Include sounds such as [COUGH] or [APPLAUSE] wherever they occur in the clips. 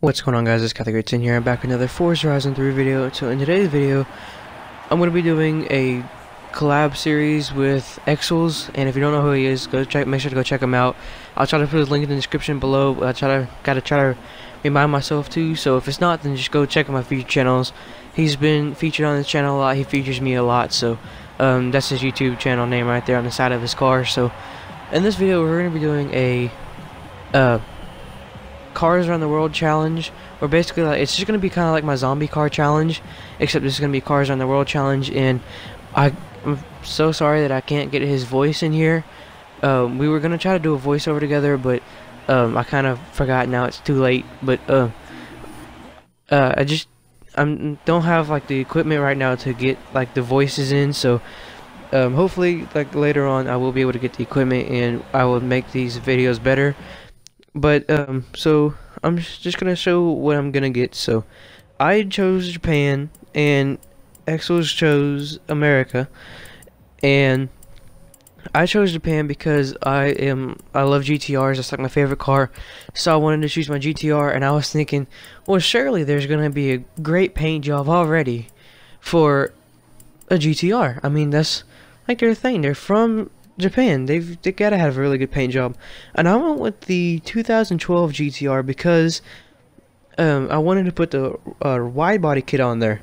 What's going on guys, it's Kythegreat here, I'm back with another Forza Horizon 3 video. So in today's video, I'm going to be doing a collab series with Exilzz, and if you don't know who he is, go check, make sure to go check him out. I'll try to put his link in the description below, I try to, gotta try to remind myself too, so if it's not, then just go check out my featured channels. He's been featured on this channel a lot, he features me a lot, so um, that's his YouTube channel name right there on the side of his car. So in this video, we're going to be doing a uh, cars around the world challenge or basically like it's just gonna be kind of like my zombie car challenge except this is gonna be cars around the world challenge and I, am so sorry that I can't get his voice in here. Um, we were gonna try to do a voiceover together but um, I kind of forgot now it's too late but uh, uh, I just I don't have like the equipment right now to get like the voices in so um, hopefully like later on I will be able to get the equipment and I will make these videos better but um, so I'm just gonna show what I'm gonna get. So I chose Japan, and Exilzz chose America, and I chose Japan because I am I love GTRs. That's like my favorite car, so I wanted to choose my GTR. And I was thinking, well, surely there's gonna be a great paint job already for a GTR. I mean, that's like their thing. They're from Japan. They've they gotta have a really good paint job, and I went with the 2012 GTR because um, I wanted to put the uh, wide body kit on there.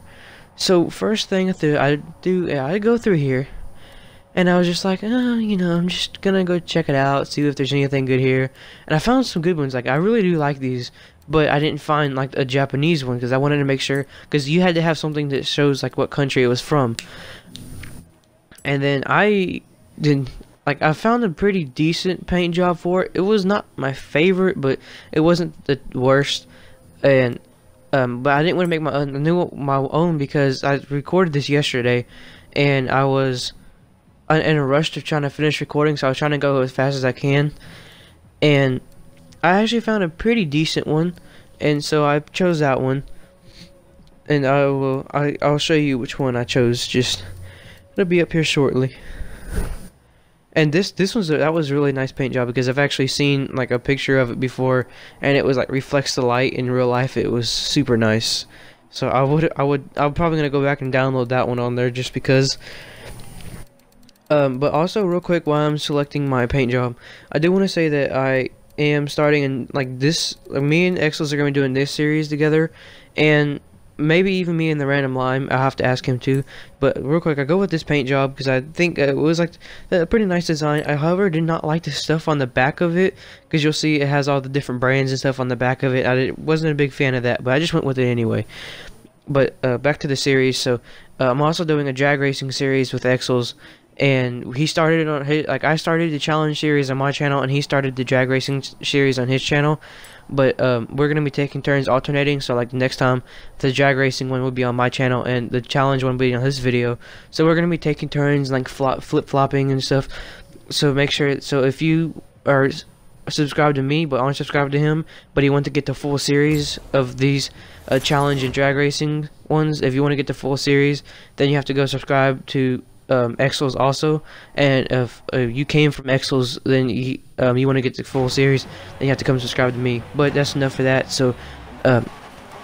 So first thing I do, I go through here, and I was just like, oh, you know, I'm just gonna go check it out, see if there's anything good here, and I found some good ones. Like I really do like these, but I didn't find like a Japanese one because I wanted to make sure because you had to have something that shows like what country it was from. And then I didn't like I found a pretty decent paint job for it. It was not my favorite, but it wasn't the worst. And um, but I didn't want to make my own, my own because I recorded this yesterday, and I was in a rush to trying to finish recording, so I was trying to go as fast as I can. And I actually found a pretty decent one, and so I chose that one. And I will I I'll show you which one I chose. Just it'll be up here shortly. And this this was a, that was a really nice paint job because I've actually seen like a picture of it before, and it was like reflects the light in real life. It was super nice. So I would I would I'm probably gonna go back and download that one on there just because. Um, but also real quick while I'm selecting my paint job, I do want to say that I am starting in like this. Like, me and Exilzz are gonna be doing this series together, and maybe even me in the random lime. I'll have to ask him too. But real quick, I go with this paint job because I think it was like a pretty nice design. I, however, did not like the stuff on the back of it because you'll see it has all the different brands and stuff on the back of it. I wasn't a big fan of that, but I just went with it anyway. But uh, back to the series. So uh, I'm also doing a drag racing series with Exilzz. And he started on his, like I started the challenge series on my channel, and he started the drag racing series on his channel. But um, we're gonna be taking turns alternating so like next time the drag racing one will be on my channel and the challenge one will be on his video. So we're gonna be taking turns like flip-flopping and stuff. So make sure so if you are subscribed to me but aren't subscribed to him but you want to get the full series of these uh, challenge and drag racing ones if you want to get the full series then you have to go subscribe to um, Exilzz also, and if you came from Exilzz, then you, um, you want to get the full series, then you have to come subscribe to me. But that's enough for that. So um,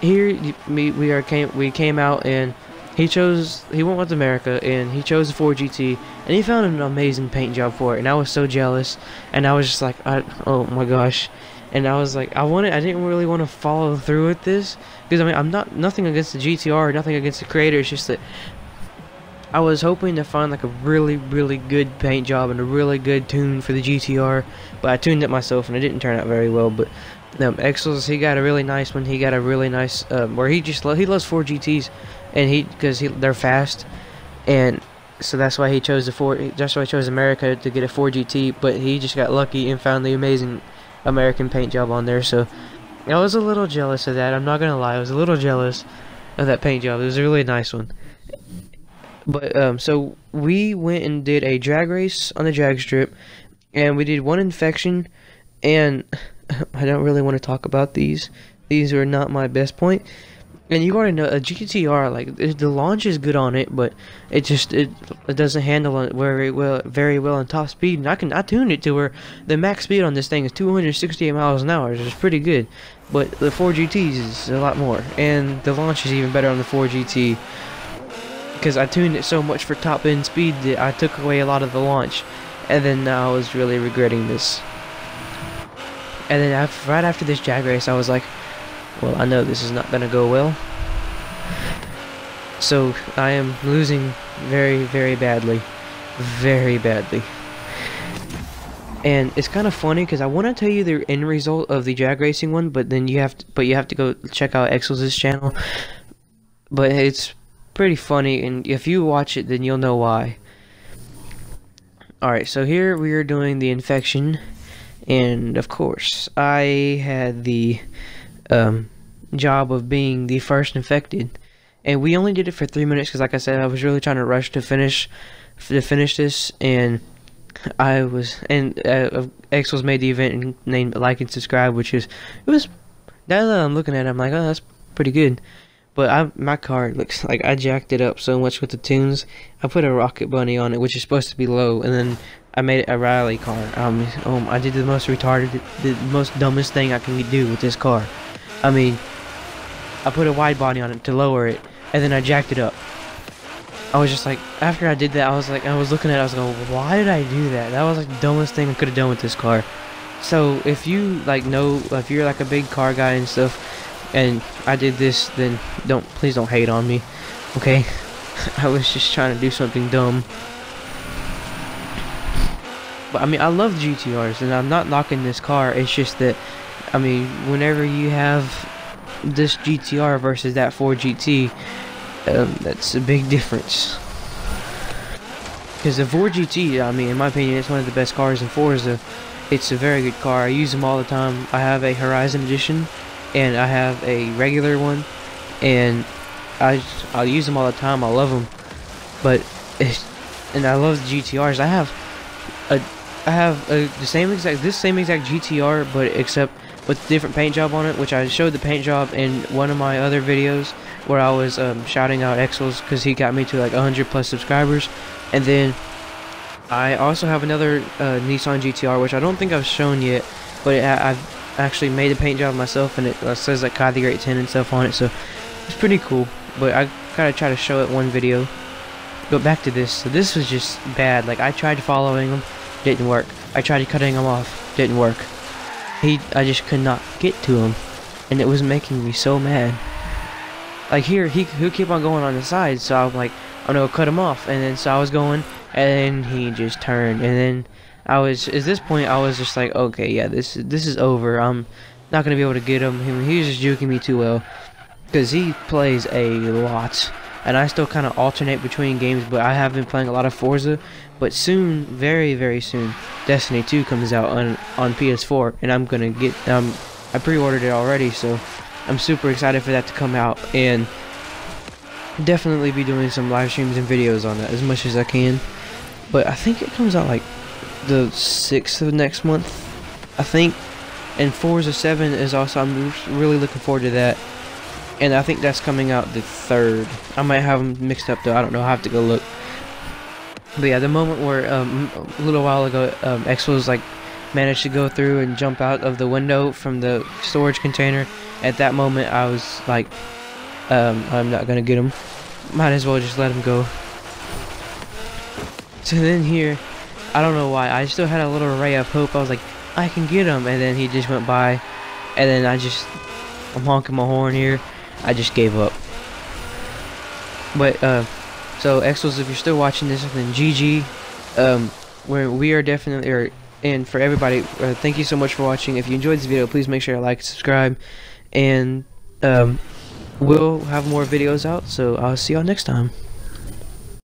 here we, we are came we came out and he chose he went with America and he chose the Ford GT and he found an amazing paint job for it. And I was so jealous. And I was just like I, oh my gosh. And I was like I wanted I didn't really want to follow through with this. Because I mean I'm not nothing against the GTR nothing against the creator. It's just that I was hoping to find like a really, really good paint job and a really good tune for the GTR, but I tuned it myself and it didn't turn out very well. But um, Exilzz, he got a really nice one. He got a really nice um, where he just lo he loves Ford GTs, and he because he they're fast, and so that's why he chose the Ford. That's why he chose America to get a Ford GT. But he just got lucky and found the amazing American paint job on there. So I was a little jealous of that. I'm not gonna lie. I was a little jealous of that paint job. It was a really nice one. But um, so we went and did a drag race on the drag strip, and we did one infection, and [LAUGHS] I don't really want to talk about these. These are not my best point. and you already know a GTR like the launch is good on it, but it just it, it doesn't handle it very well very well in top speed. And I can I tuned it to where the max speed on this thing is 268 miles an hour, which is pretty good. But the Ford GTs is a lot more, and the launch is even better on the Ford GT because I tuned it so much for top end speed that I took away a lot of the launch, and then I was really regretting this. And then after, right after this Jag race, I was like, well, I know this is not going to go well. So I am losing very, very badly. Very badly. And it's kind of funny because I want to tell you the end result of the Jag racing one, but then you have to, but you have to go check out Exilzz' channel. But it's pretty funny, and if you watch it, then you'll know why. Alright, so here we are doing the infection, and of course, I had the um, job of being the first infected. And we only did it for three minutes because, like I said, I was really trying to rush to finish to finish this, and I was and uh, Exilzz made the event and named like and subscribe, which is it was. Now that I'm looking at it, I'm like, oh, that's pretty good. But I, my car looks like I jacked it up so much with the tunes. I put a rocket bunny on it, which is supposed to be low, and then I made it a rally car. Um, um, I did the most retarded, the most dumbest thing I can do with this car. I mean, I put a wide body on it to lower it, and then I jacked it up. I was just like, after I did that, I was like, I was looking at it, I was going, why did I do that? That was like the dumbest thing I could have done with this car. So, if you, like, know, if you're like a big car guy and stuff, and I did this, then don't, please don't hate on me, okay? [LAUGHS] I was just trying to do something dumb. But, I mean, I love GTRs, and I'm not knocking this car, it's just that, I mean, whenever you have this GTR versus that Ford GT, um, that's a big difference. Because the Ford GT, I mean, in my opinion, it's one of the best cars in Forza. It's a very good car. I use them all the time. I have a Horizon Edition, and I have a regular one, and I I use them all the time. I love them, but and I love the GTRs. I have a I have a, the same exact this same exact GTR, but except with different paint job on it, which I showed the paint job in one of my other videos where I was um, shouting out Exilzz because he got me to like 100 plus subscribers. And then I also have another uh, Nissan GTR, which I don't think I've shown yet, but I've actually made the paint job myself, and it uh, says like Kythegreat 10 and stuff on it, so it's pretty cool. But I gotta try to show it one video. But back to this. So this was just bad. Like I tried following him, didn't work. I tried cutting him off, didn't work. He, I just could not get to him, and it was making me so mad. Like here, he he keep on going on the side, so I'm like, I'm gonna cut him off, and then so I was going, and then he just turned, and then I was at this point I was just like, okay, yeah, this this is over. I'm not gonna be able to get him. He, was just juking me too well, because he plays a lot and I still kind of alternate between games, but I have been playing a lot of Forza. But soon, very very soon, Destiny 2 comes out on on PS4, and I'm gonna get um I pre-ordered it already, so I'm super excited for that to come out, and definitely be doing some live streams and videos on that as much as I can. But I think it comes out like the 6th of next month, I think. And Forza 7 is also, I'm really looking forward to that and I think that's coming out the third. I might have them mixed up though. I don't know. I have to go look. But yeah, the moment where um, a little while ago, um, Exilzz like managed to go through and jump out of the window from the storage container. At that moment, I was like, um, I'm not gonna get him. Might as well just let him go. So then here, I don't know why. I still had a little ray of hope. I was like, I can get him, and then he just went by, and then I just, I'm honking my horn here. I just gave up. But, uh, so Exilzz, if you're still watching this, then GG. Um, where we are definitely, or, and for everybody, uh, thank you so much for watching. If you enjoyed this video, please make sure to like and subscribe. And, um, we'll have more videos out, so I'll see y'all next time.